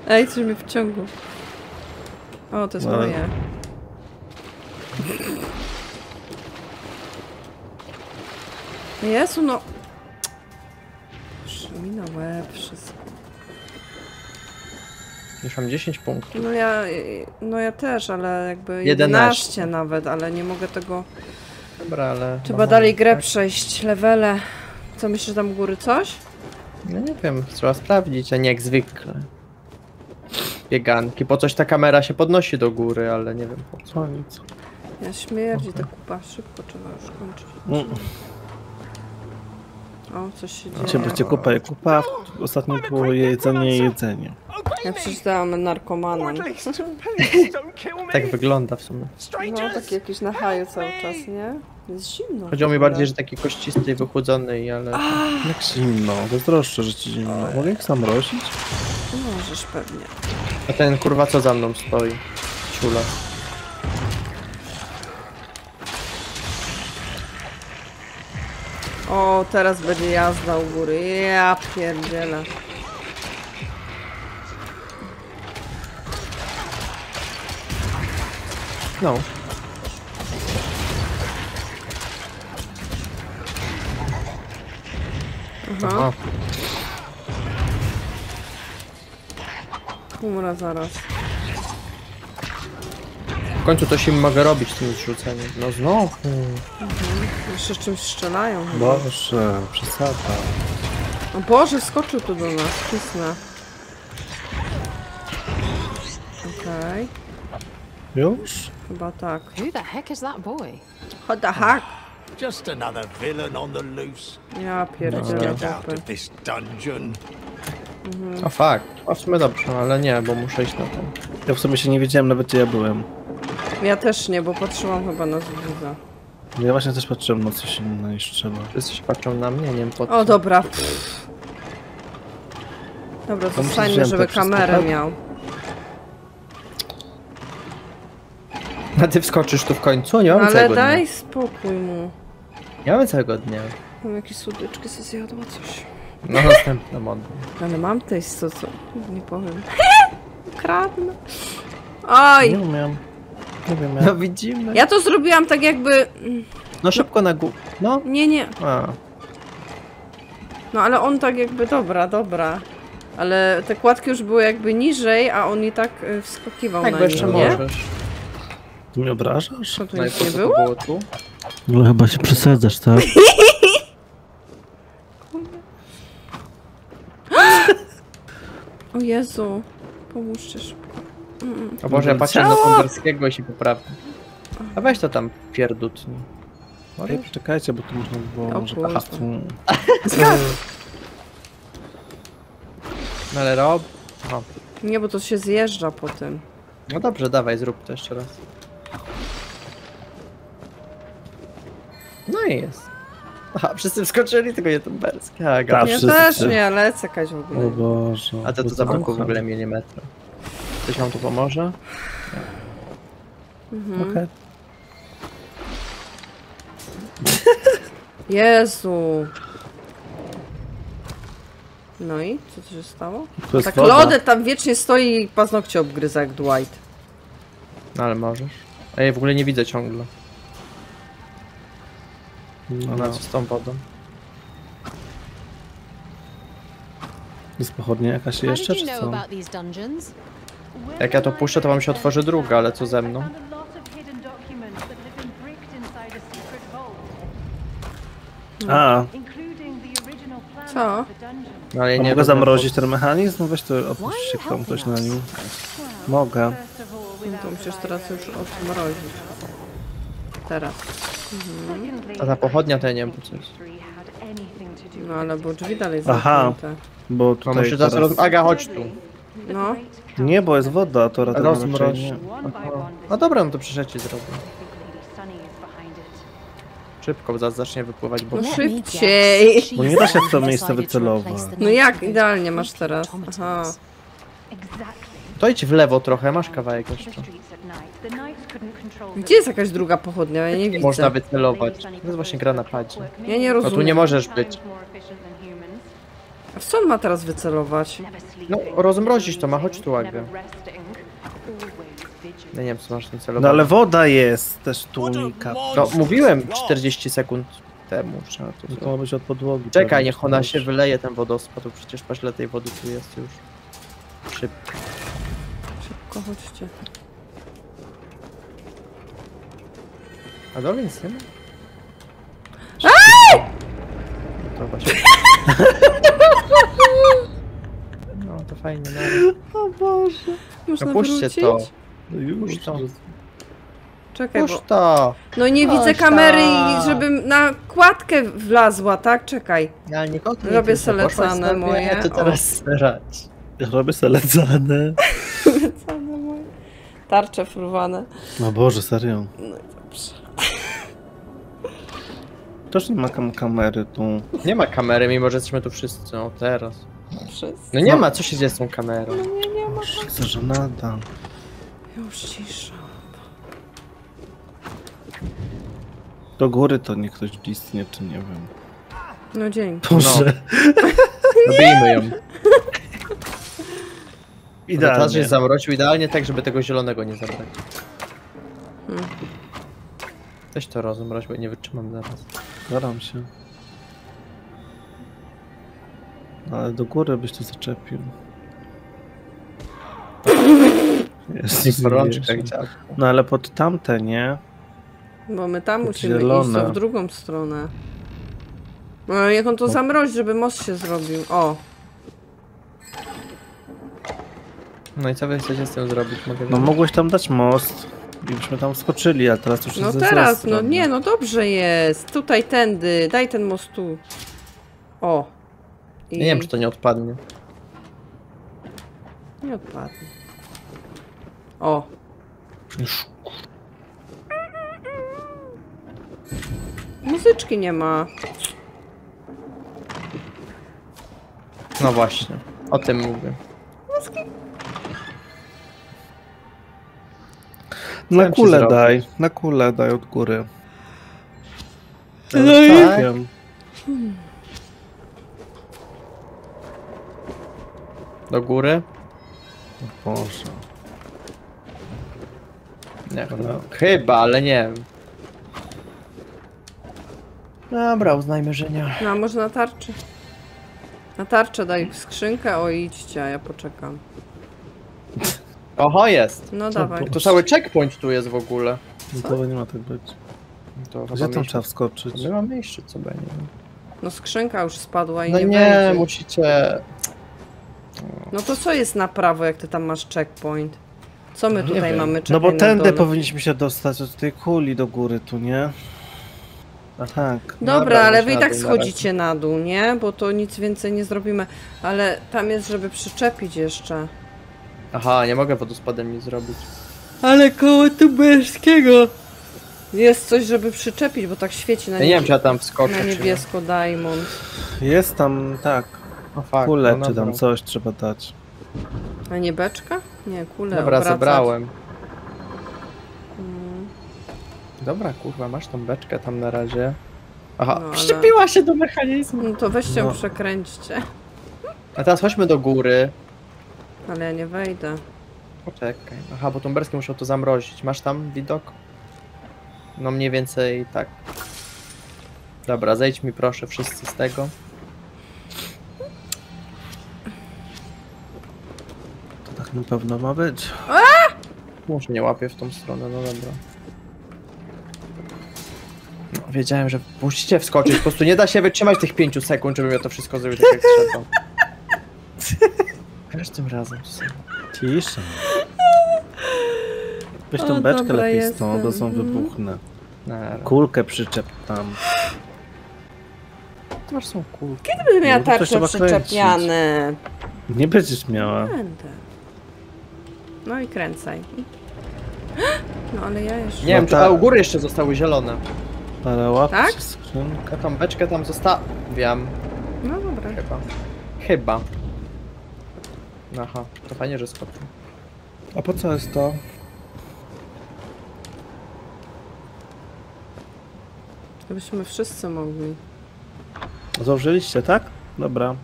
Ej, coś mnie wciągło. O, to jest No. moje. Jezu, no. Mi na łeb wszystko. Już mam 10 punktów. No ja, no ja też, ale jakby 11, 11 nawet, ale nie mogę tego... Dobra, ale... Trzeba mam- dalej grę tak. przejść, levele. Co myślisz tam u góry coś? No nie wiem, trzeba sprawdzić, a nie jak zwykle. Bieganki, po coś ta kamera się podnosi do góry, ale nie wiem po co. Nic. Ja śmierdzi ta kupa, szybko trzeba już kończyć. Mm. O, coś się Cię dzieje. będzie kupa kupa, ostatnio było jedzenie i jedzenie. Ja przeczytałam narkomanem. Tak wygląda w sumie. No, taki jakiś na haju cały czas, nie? Jest zimno. Chodziło mi bardziej, że taki kościsty i wychłodzony, ale... Jak zimno, zazdroszczę, że ci zimno. Mogę ich zamrozić? Możesz pewnie. A ten kurwa co za mną stoi? Ciula. O, teraz będzie jazda u góry. Ja pierdzielę. No. Aha, O, umrę zaraz. W końcu to się mogę robić tym zrzuceniem. No znowu. Jeszcze czymś strzelają chyba. Boże, przesada. O Boże, skoczył tu do nas. Pisnę. Okej, Już? chyba tak. Who the heck is that boy? What the heck? Just another villain on the loose. Ja pierdzielę. Get out of this dungeon. O fuck. A w sumie dobrze, ale nie, bo muszę iść na ten. Ja w sumie się nie wiedziałem nawet gdzie ja byłem. Ja też nie, bo patrzyłam chyba na Zuza. Ja właśnie też patrzyłem na coś innego i strzela. Wszyscy się patrzą na mnie, nie wiem po co. O, dobra. Pff. Dobra, To zostańmy, żeby kamerę tak? miał. A ty wskoczysz tu w końcu? Nie mamy Ale całego daj dnia. spokój mu. Nie mamy całego dnia. Mam jakieś słodyczki, co zjadła coś. No następna mod. Ale mam też co, co? Nie powiem. Kradnę. Oj! Nie umiem. Nie wiem, No ja... widzimy. Ja to zrobiłam tak jakby... No szybko na górę. No. Nie, nie. A. No ale on tak jakby... Dobra, dobra. Ale te kładki już były jakby niżej, a on i tak y, wskakiwał Tak, na bo nie, jeszcze nie? możesz. Ty mnie obrażasz? Co tu No nic nie to było? było tu? No chyba się przesadzasz, tak? O Jezu. Pomóżcie szybko. O Boże, ja patrzę na Wonderskiego i się poprawię. A weź to tam pierdutni. Ej, poczekajcie, bo tu można by było O może... kurde. Aha. No ale rob. O. Nie, bo to się zjeżdża po tym. No dobrze, dawaj, zrób to jeszcze raz. No i jest. Aha, wszyscy wskoczyli, tylko nie ten berski. Tak. Ja wszyscy też nie, lecę jakaś w ogóle. O Boże. A to tu zabrakło w ogóle milimetra. Ktoś wam tu pomoże? Okej. Jezu. No i? Co tu się stało? To jest Tak woda. Lodet tam wiecznie stoi i paznokcie obgryza jak Dwight. No ale możesz. A ja w ogóle nie widzę ciągle. No, Na no. co z tą wodą? Jest pochodnia jakaś How jeszcze, you czy know co? about these dungeons? Jak ja to puszczę, to wam się otworzy druga, ale co ze mną? A Co? No, ale a nie mogę zamrozić po- ten mechanizm? No weź to odpuść się ktoś na nim. Mogę. No to musisz teraz już odmrozić. Teraz. Secondly, A ta pochodnia to ja nie wiem po co jest. history had anything to do No ale bo drzwi dalej Aha. zamknięte. Bo No tutaj roz- teraz... Aga, chodź tu. No. Nie, bo jest woda, to raczej Rozmroź. No dobra, no to przyszedł zrobię. Szybko, bo zaraz zacznie wypływać bo No szybciej. Bo nie da się w to miejsce wycelować. No jak idealnie masz teraz? Aha. To idź w lewo trochę, masz kawałek jeszcze. Gdzie jest jakaś druga pochodnia? Ja nie widzę. Można wycelować. To jest właśnie gra na padzie. Ja nie No tu nie rozumiem. możesz być. A w co on ma teraz wycelować? No, rozmrozić to ma, chodź tu, Aga. Ja nie wiem, co masz na celować. No ale woda jest też tłumika. No, mówiłem rock. 40 sekund temu. Trzeba to To ma być od podłogi. Czekaj, niech ona się wyleje, ten wodospad, to przecież paźle tej wody tu jest już. Szybko. Szybko chodźcie. A dole nic nie ma? To właśnie. No, to fajnie, no. O Boże. Można No puśćcie wrócić? to. No już. Puść to. Czekaj, Puść bo... to. No nie widzę Puść kamery to. i żebym na kładkę wlazła, tak? Czekaj. Ja nie koty. Robię selecane moje. To teraz srać. Ja robię seledzane. Same moje. Tarcze fruwane. No Boże, serio. No i dobrze. Też nie ma kam kamery tu. Nie ma kamery, mimo że jesteśmy tu wszyscy. No teraz. Wszyscy. No nie ma, co się dzieje z tą kamerą? Nie, nie ma. Co żenada. Już cisza. Do góry to nie ktoś istnie, czy nie wiem. No dzięki. Boże, Robimy ją. Idealnie. idealnie. się zamroził idealnie tak, żeby tego zielonego nie zabrać. Hmm. Weź to rozmroź, bo nie wytrzymam zaraz. Staram się. Ale do góry byś to zaczepił. Jest nic nie. No ale pod tamte, nie? Bo my tam To musimy zielone. iść, to w drugą stronę. No jak on to zamrozi, żeby most się zrobił. O, No i co wy chcecie z tym zrobić? Mogę No mogłeś tam dać most byśmy tam skoczyli, a teraz już no jest złej teraz, no nie, no dobrze jest. Tutaj, tędy, daj ten most tu. O. I Nie wiem, czy to nie odpadnie. nie odpadnie. O. Już. Muzyczki nie ma. No właśnie. O tym mówię. Na kulę daj, na kulę daj od góry. No i- tak wiem. Do góry? Boże. Nie, no, chyba, ale nie wiem. Dobra, uznajmy, że nie. No a może na tarczy? Na tarczę daj skrzynkę, o idźcie, a ja poczekam. Oho, jest. No dawaj. To cały checkpoint tu jest w ogóle. No to nie ma tak być. To Gdzie tam trzeba wskoczyć? My mamy jeszcze co będzie. No skrzynka już spadła i No nie, nie, wejdzie. musicie... No to co jest na prawo, jak ty tam masz checkpoint? Co my Nie tutaj mamy No bo tędy powinniśmy się dostać od tej kuli do góry tu, nie? A tak. Dobra, Dobra, ale wy i tak schodzicie na dół, nie? Bo to nic więcej nie zrobimy. Ale tam jest, żeby przyczepić jeszcze. Aha, nie mogę wodospadem nic zrobić. Ale koło Tubelskiego! Jest coś, żeby przyczepić, bo tak świeci na, Ja nie wiem, czy ja tam wskoczę, na czy nie. niebiesko diamond. Jest tam, tak, No kulę no czy tam dobra. coś trzeba dać. A nie beczka? Nie, kulę Dobra, obracać. zebrałem. Mm, Dobra, kurwa, masz tą beczkę tam na razie. Aha, No, ale- się do mechanizmu. No to weźcie ją No. przekręćcie. A teraz chodźmy do góry. Ale ja nie wejdę. Poczekaj. Aha, bo Tumberskie muszą to zamrozić. Masz tam widok? No mniej więcej tak. Dobra, zejdź mi proszę wszyscy z tego. To tak na pewno ma być. Może nie łapię w tą stronę, no dobra. No, wiedziałem, że musicie wskoczyć. Po prostu nie da się wytrzymać tych 5 sekund, żebym ja to wszystko zrobił tak jak trzeba. Każdym razem. Cisza. Weź O, tą beczkę dobra lepiej jestem. stąd, to są wybuchnę. Nara. Kulkę przyczep tam. To masz są kulki. Kiedy będę miała No, tarcze przyczepiane? Nie będziesz miała. Będę. No i kręcaj. No ale ja jeszcze... Nie wiem, No czy ta- a u góry jeszcze zostały zielone. Ale łap Tak? skrzynkę. Tą beczkę tam zostawiam. No dobra. Chyba. Chyba. Aha, to fajnie, że skoczył. A po co jest to? Żebyśmy wszyscy mogli. Założyliście, tak? Dobra.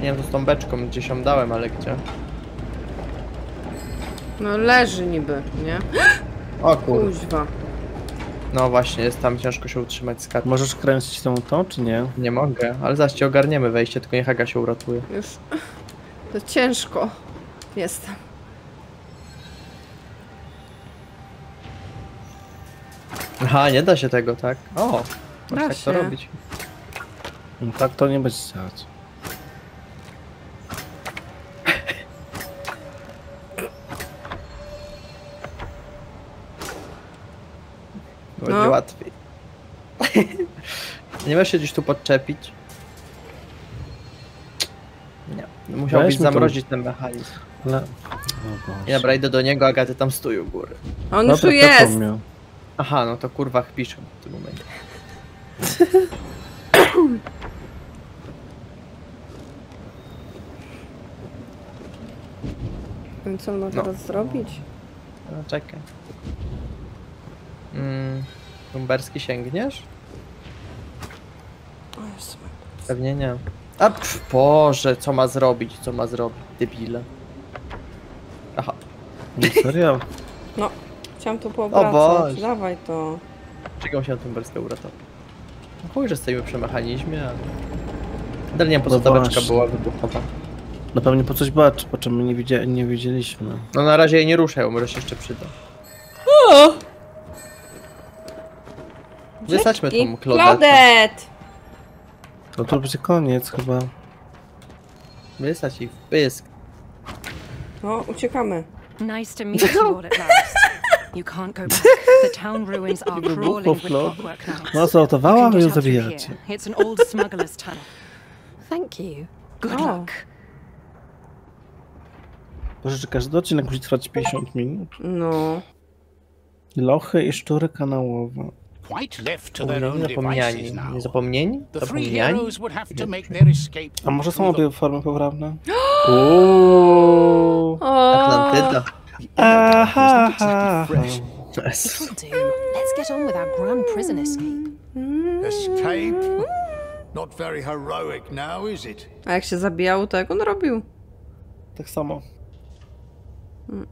Nie wiem, co z tą beczką gdzieś ją dałem, ale gdzie? No leży niby, nie? O kur... Kuźwa. No właśnie, jest tam ciężko się utrzymać z kartą. Możesz kręcić tą tą, czy nie? Nie mogę, ale zaraz ci ogarniemy wejście, tylko niech Haga się uratuje. Już... To ciężko. Jestem. Aha, nie da się tego, tak? O, Da tak to robić. No tak to nie będzie działać. Będzie No. łatwiej. nie możesz się gdzieś tu podczepić? Nie. Musiałbyś Weźmy tą- zamrozić ten mechanizm. Ale... O Boże. Dobra, idę do niego, a ty tam stój u góry. On już tu jest! Aha, no to kurwa piszę w tym momencie. No co mam No. teraz zrobić? No, czekaj. Mm, Tumberski sięgniesz? O Jezu. Pewnie nie. A pff, Boże, co ma zrobić, co ma zrobić, debile. Aha, No serio? No, chciałam to poobracać. Dawaj to. czego musiałem Tumberskiego uratować? No chuj, że stoimy przy mechanizmie, ale... Nadal nie wiem po co No ta beczka była wybuchowa. No pewnie po coś bacz, po czym my nie, widzia nie widzieliśmy. No na razie jej nie ruszaj, bo może się jeszcze przyda. Wysadźmy tą Claudette. Claudette! No to będzie koniec chyba. Wysadź ich w pysk. No, uciekamy. Nice to meet you all at last. You can't go back. The town ruins are crawling with clockwork now. No get ją zabijacie. It's an old smuggler's tunnel. Thank you. Good Oh. luck. Boże, czy każdy odcinek musi trwać 50 minut? No. Lochy i szczury kanałowe. Quite left to their own devices now. Nie zapomnieni? The three heroes would have to make their escape. A może są obie formy poprawne? Uuuu. Atlantyda. Aha, do. Let's get on with our grand prison escape. Escape? Not very heroic now, is it? A jak się zabijało, to jak on robił? Tak samo.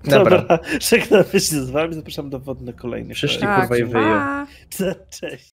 Dobra. Dobra, żegnamy się z wami, zapraszam do wodne kolejnych. Przyszli Tak, kurwa i wyją. pa. Cześć.